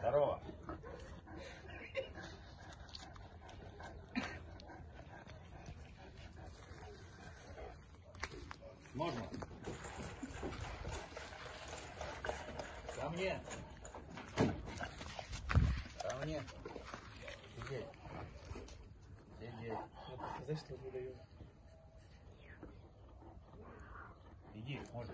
Здорово. Можно? Ко мне. Ко мне. Сидеть. Сидеть. Показать, что выдаю. 业或者